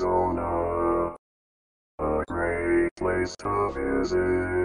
Arizona. A great place to visit.